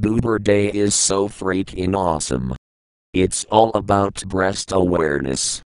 Boober Day is so freaking awesome. It's all about breast awareness.